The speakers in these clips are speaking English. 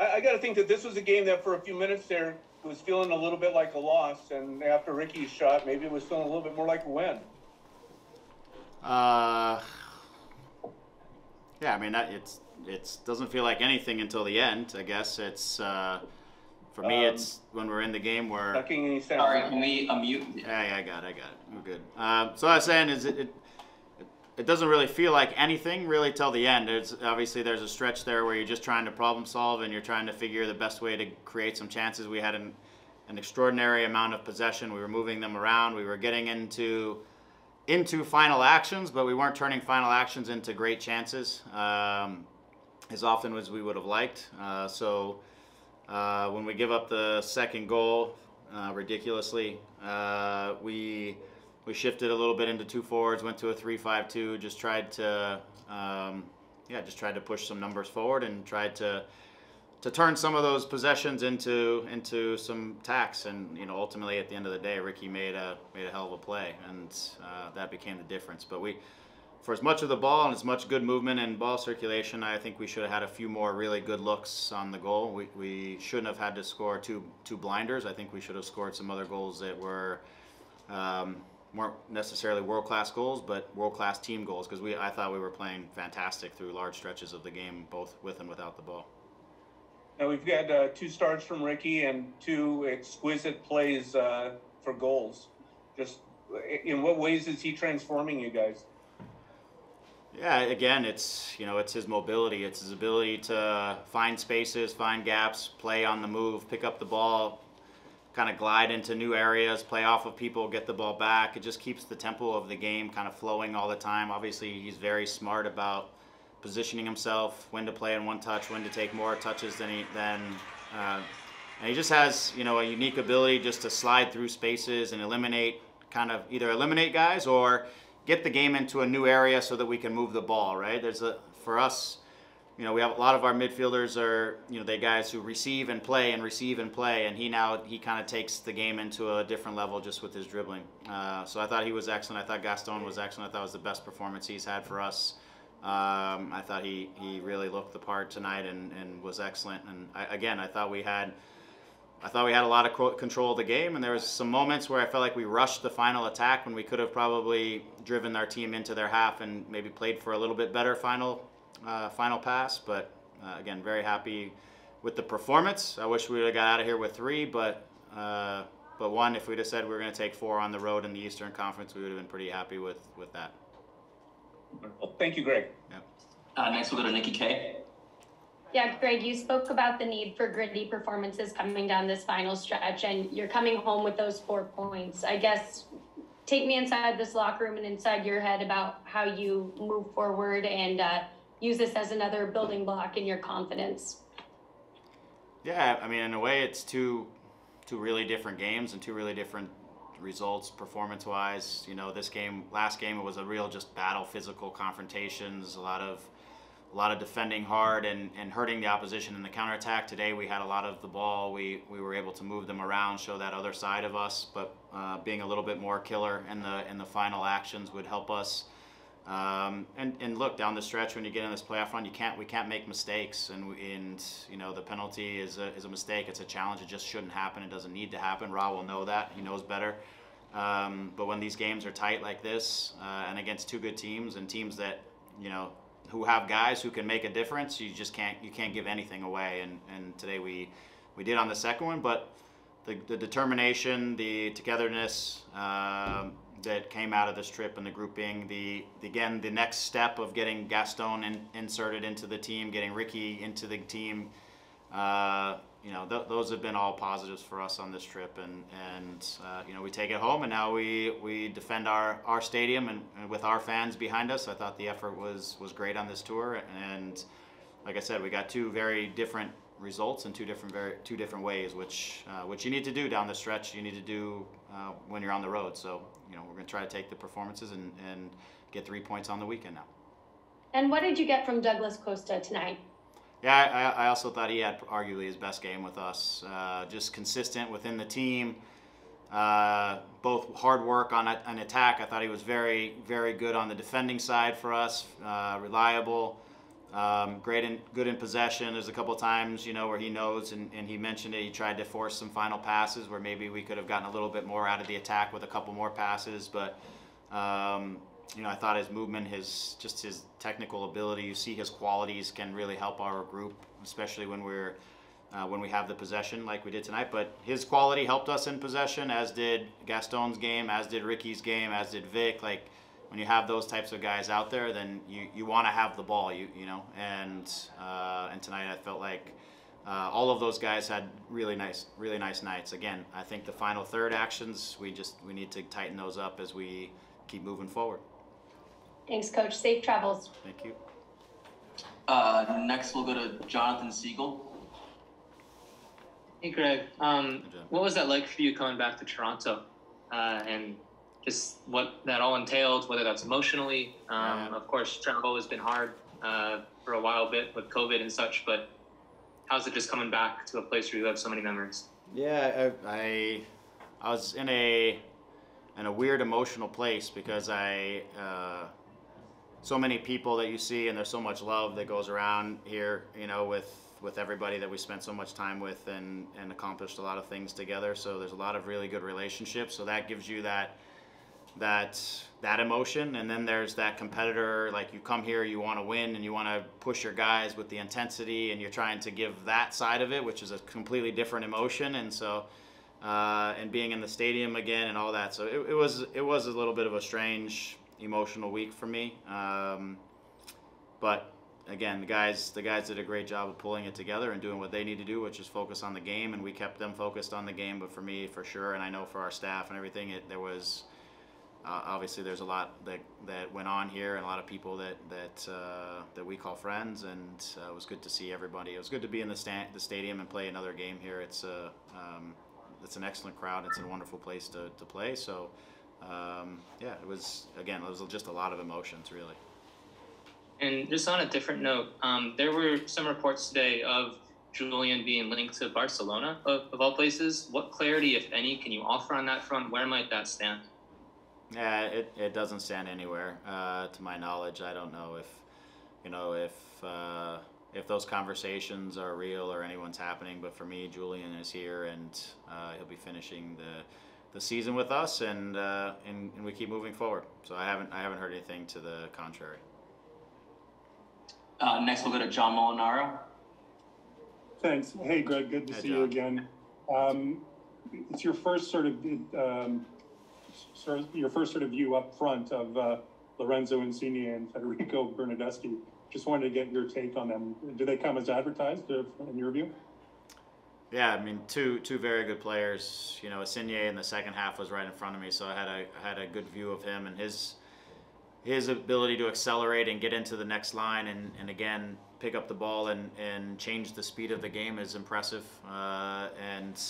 I, I got to think that this was a game that for a few minutes there was feeling a little bit like a loss, and after Riqui's shot, maybe it was feeling a little bit more like a win. Uh, yeah, I mean that it's it doesn't feel like anything until the end. I guess it's uh, for me. Um, it's when we're in the game where Ducking any sense. Sorry, can we unmute? Yeah, yeah, I got it. I got it. We're good. Um, so I was saying is it, it it doesn't really feel like anything really till the end. It's obviously there's a stretch there where you're just trying to problem solve and you're trying to figure the best way to create some chances. We had an an extraordinary amount of possession. We were moving them around. We were getting into into final actions, but we weren't turning final actions into great chances um, as often as we would have liked. Uh, so uh, when we give up the second goal, uh, ridiculously, uh, we we shifted a little bit into two forwards, went to a three-five-two, just tried to um, yeah, just tried to push some numbers forward and tried to to turn some of those possessions into into some tacks, and you know ultimately at the end of the day, Riqui made a made a hell of a play, and uh, that became the difference. But we, for as much of the ball and as much good movement and ball circulation, I think we should have had a few more really good looks on the goal. We, we shouldn't have had to score two two blinders. I think we should have scored some other goals that were. Um, weren't necessarily world class goals, but world class team goals because we I thought we were playing fantastic through large stretches of the game, both with and without the ball. Now we've got uh, two starts from Riqui and two exquisite plays uh, for goals. Just in what ways is he transforming you guys? Yeah, again, it's you know it's his mobility, it's his ability to find spaces, find gaps, play on the move, pick up the ball, kind of glide into new areas, play off of people, get the ball back. It just keeps the tempo of the game kind of flowing all the time. Obviously, he's very smart about positioning himself, when to play in one touch, when to take more touches than he than. Uh, and he just has you know a unique ability just to slide through spaces and eliminate kind of either eliminate guys or get the game into a new area so that we can move the ball. Right? There's a for us. You know, we have a lot of our midfielders are, you know, they guys who receive and play and receive and play, and he now he kind of takes the game into a different level just with his dribbling. Uh, so I thought he was excellent. I thought Gaston was excellent. I thought it was the best performance he's had for us. Um, I thought he, he really looked the part tonight and, and was excellent. And I, again, I thought we had I thought we had a lot of control of the game, and there was some moments where I felt like we rushed the final attack when we could have probably driven our team into their half and maybe played for a little bit better final final pass. But uh, again, very happy with the performance. I wish we would have got out of here with three, but uh, but one, if we'd have said we were going to take four on the road in the Eastern Conference, we would have been pretty happy with with that. Well, thank you, Greg. Yep. Uh, next we'll go to Nikki K. Yeah, Greg, you spoke about the need for gritty performances coming down this final stretch, and you're coming home with those four points. I guess take me inside this locker room and inside your head about how you move forward and uh, use this as another building block in your confidence. Yeah, I mean, in a way, it's two two really different games and two really different results performance wise. You know, this game, last game, it was a real just battle, physical confrontations, a lot of a lot of defending hard and, and hurting the opposition in the counterattack. Today we had a lot of the ball. We, we were able to move them around, show that other side of us, but uh, being a little bit more killer in the in the final actions would help us. Um, and, and look down the stretch when you get in this playoff run, you can't we can't make mistakes, and and you know the penalty is a, is a mistake. It's a challenge. It just shouldn't happen. It doesn't need to happen. Ra will know that. He knows better. Um, but when these games are tight like this, uh, and against two good teams and teams that you know who have guys who can make a difference, you just can't you can't give anything away. And and today we we did on the second one, but the, the determination, the togetherness. Um, that came out of this trip and the grouping. The, the again the next step of getting Gaston in, inserted into the team, getting Riqui into the team. Uh, you know, th- those have been all positives for us on this trip, and and uh, you know we take it home, and now we we defend our our stadium and, and, with our fans behind us. I thought the effort was was great on this tour, and like I said, we got two very different results in two different very two different ways, which uh, which you need to do down the stretch. You need to do uh, when you're on the road. So you know we're going to try to take the performances and and get three points on the weekend now. And what did you get from Douglas Costa tonight? Yeah, I, I also thought he had arguably his best game with us. Uh, just consistent within the team. Uh, both hard work on an attack. I thought he was very, very good on the defending side for us. Uh, reliable. Um, great and good in possession. There's a couple times, you know, where he knows, and, and he mentioned it. He tried to force some final passes where maybe we could have gotten a little bit more out of the attack with a couple more passes. But um, you know, I thought his movement, his just his technical ability, you see his qualities can really help our group, especially when we're uh, when we have the possession like we did tonight. But his quality helped us in possession, as did Gaston's game, as did Riqui's game, as did Vic. Like when you have those types of guys out there, then you, you want to have the ball, you you know. And uh, and tonight I felt like uh, all of those guys had really nice really nice nights. Again, I think the final third actions we just we need to tighten those up as we keep moving forward. Thanks, coach. Safe travels. Thank you. Uh, next, we'll go to Jonathan Siegel. Hey Greg, um, what was that like for you coming back to Toronto, uh, and just what that all entailed, whether that's emotionally. Um. Of course, travel has been hard uh, for a while bit with COVID and such, but how's it just coming back to a place where you have so many memories? Yeah, I, I, I was in a in a weird emotional place because I uh, so many people that you see and there's so much love that goes around here, you know, with with everybody that we spent so much time with and and accomplished a lot of things together. So there's a lot of really good relationships. So that gives you that that that emotion and then there's that competitor like you come here you want to win and you want to push your guys with the intensity and you're trying to give that side of it which is a completely different emotion and so uh, and being in the stadium again and all that. So it, it was it was a little bit of a strange emotional week for me um, but again the guys the guys did a great job of pulling it together and doing what they need to do which is focus on the game and we kept them focused on the game but for me for sure and i know for our staff and everything it there was uh, obviously, there's a lot that, that went on here, and a lot of people that that uh, that we call friends, and uh, it was good to see everybody. It was good to be in the sta- the stadium and play another game here. It's a um, it's an excellent crowd. It's a wonderful place to, to play. So, um, yeah, it was again, it was just a lot of emotions, really. And just on a different note, um, there were some reports today of Julian being linked to Barcelona, of, of all places. What clarity, if any, can you offer on that front? Where might that stand? Yeah, it, it doesn't stand anywhere uh, to my knowledge. I don't know if you know if uh, if those conversations are real or anyone's happening. But for me, Julian is here, and uh, he'll be finishing the the season with us, and, uh, and and we keep moving forward. So I haven't I haven't heard anything to the contrary. Uh, next, we'll go to John Molinaro. Thanks. Hey, Greg, good to Hi, see you again. Um, it's your first sort of, um, your first sort of view up front of, uh, Lorenzo Insigne and Federico Bernardeschi. Just wanted to get your take on them. Do they come as advertised, uh, in your view? Yeah, I mean, two two very good players. You know, Insigne in the second half was right in front of me, so I had a I had a good view of him and his his ability to accelerate and get into the next line and, and again pick up the ball and, and change the speed of the game is impressive. Uh, and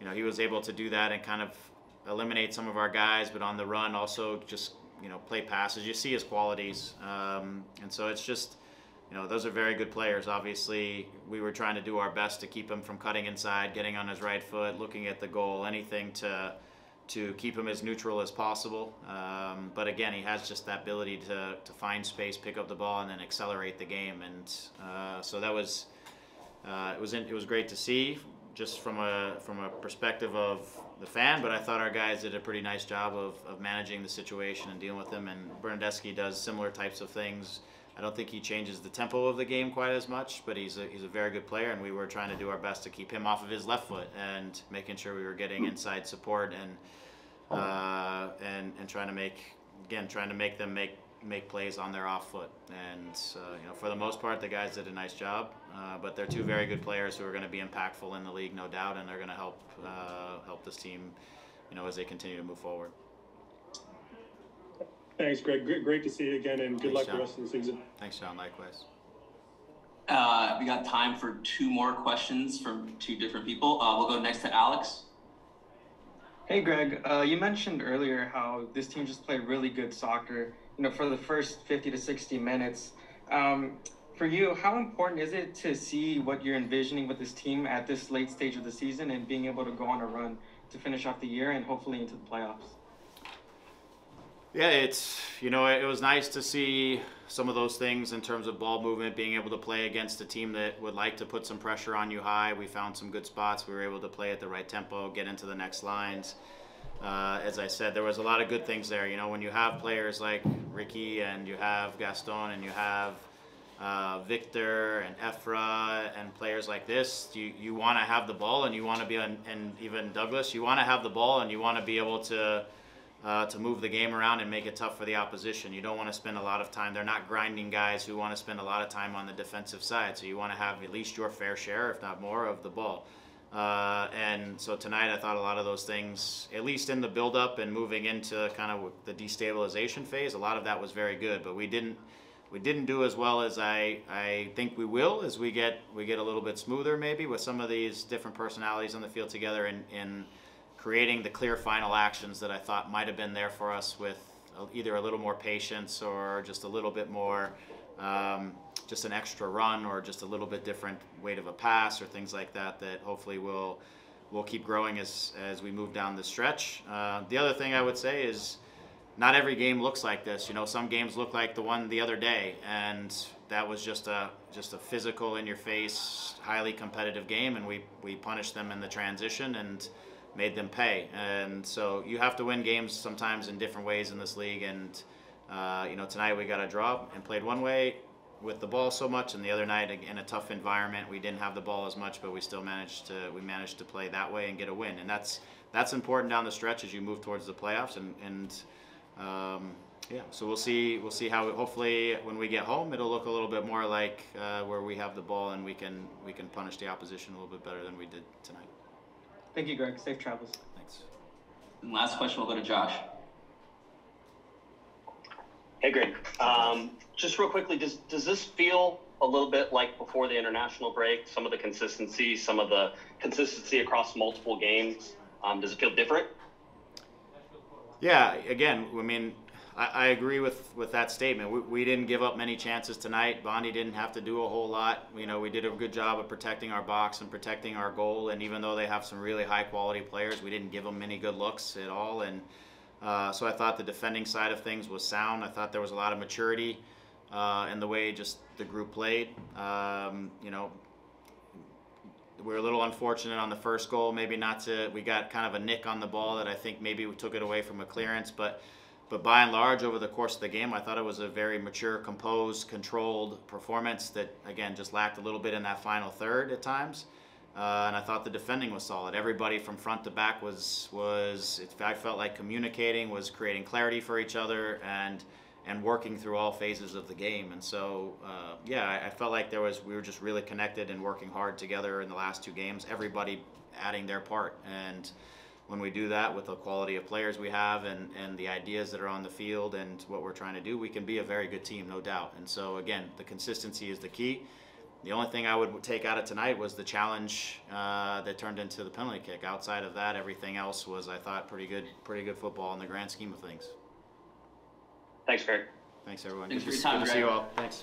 you know, he was able to do that and kind of eliminate some of our guys, but on the run also just you know play passes. You see his qualities, um, and so it's just you know, those are very good players. Obviously, we were trying to do our best to keep him from cutting inside, getting on his right foot, looking at the goal, anything to to keep him as neutral as possible. Um, but again, he has just that ability to, to find space, pick up the ball, and then accelerate the game. And uh, so that was uh, it was in, it was great to see, just from a from a perspective of the fan. But I thought our guys did a pretty nice job of, of managing the situation and dealing with them. And Bernardeschi does similar types of things. I don't think he changes the tempo of the game quite as much, but he's a, he's a very good player, and we were trying to do our best to keep him off of his left foot and making sure we were getting inside support and uh, and and trying to make again trying to make them make make plays on their off foot. And uh, you know, for the most part, the guys did a nice job. Uh, but they're two very good players who are going to be impactful in the league, no doubt, and they're going to help uh, help this team, you know, as they continue to move forward. Thanks, Greg. Great, great to see you again and good Thanks, luck the rest of the season. Thanks, John. Likewise. Uh, we got time for two more questions from two different people. Uh, we'll go next to Alex. Hey Greg, uh, you mentioned earlier how this team just played really good soccer. You know, for the first fifty to sixty minutes. Um, for you, how important is it to see what you're envisioning with this team at this late stage of the season and being able to go on a run to finish off the year and hopefully into the playoffs? Yeah, it's you know it was nice to see some of those things in terms of ball movement, being able to play against a team that would like to put some pressure on you high. We found some good spots. We were able to play at the right tempo, get into the next lines. Uh, as I said, there was a lot of good things there. You know, when you have players like Riqui and you have Gaston and you have uh, Victor and Efra and players like this, you, you want to have the ball and you want to be on, and even Douglas, you want to have the ball and you want to be able to uh, to move the game around and make it tough for the opposition. You don't want to spend a lot of time. They're not grinding guys who want to spend a lot of time on the defensive side. So you want to have at least your fair share, if not more, of the ball. Uh, and so tonight, I thought a lot of those things, at least in the build-up and moving into kind of the destabilization phase, a lot of that was very good. But we didn't we didn't do as well as I, I think we will as we get we get a little bit smoother maybe with some of these different personalities on the field together and in creating the clear final actions that I thought might have been there for us with either a little more patience or just a little bit more um, just an extra run or just a little bit different weight of a pass or things like that that hopefully will will keep growing as as we move down the stretch. Uh, the other thing I would say is not every game looks like this. You know, some games look like the one the other day, and that was just a just a physical, in your face, highly competitive game, and we we punished them in the transition and made them pay. And so you have to win games sometimes in different ways in this league. And uh, you know, tonight we got a draw and played one way with the ball so much, and the other night in a tough environment we didn't have the ball as much, but we still managed to we managed to play that way and get a win. And that's that's important down the stretch as you move towards the playoffs and and um, yeah, so we'll see. We'll see how. Hopefully, when we get home, it'll look a little bit more like uh, where we have the ball and we can we can punish the opposition a little bit better than we did tonight. Thank you, Greg. Safe travels. Thanks. And last question we'll go to Josh. Hey, Greg. Um, just real quickly, does does this feel a little bit like before the international break? Some of the consistency, some of the consistency across multiple games. Um, does it feel different? Yeah, again, I mean, I, I agree with, with that statement. We, we didn't give up many chances tonight. Bondi didn't have to do a whole lot. You know, we did a good job of protecting our box and protecting our goal. And even though they have some really high quality players, we didn't give them many good looks at all. And uh, so I thought the defending side of things was sound. I thought there was a lot of maturity uh, in the way just the group played. Um, you know, we were a little unfortunate on the first goal. Maybe not to. We got kind of a nick on the ball that I think maybe we took it away from a clearance, but. But by and large, over the course of the game, I thought it was a very mature, composed, controlled performance that, again, just lacked a little bit in that final third at times. Uh, and I thought the defending was solid. Everybody from front to back was was. It, I felt like communicating, was creating clarity for each other, and and working through all phases of the game. And so, uh, yeah, I, I, felt like there was we were just really connected and working hard together in the last two games. Everybody adding their part, and when we do that with the quality of players we have and and the ideas that are on the field and what we're trying to do, we can be a very good team, no doubt. And so, again, the consistency is the key. The only thing I would take out of tonight was the challenge uh, that turned into the penalty kick. Outside of that, everything else was, I thought, pretty good, pretty good football in the grand scheme of things. Thanks, Greg. Thanks, everyone. Thanks good for to, your time, good to see you all. Thanks.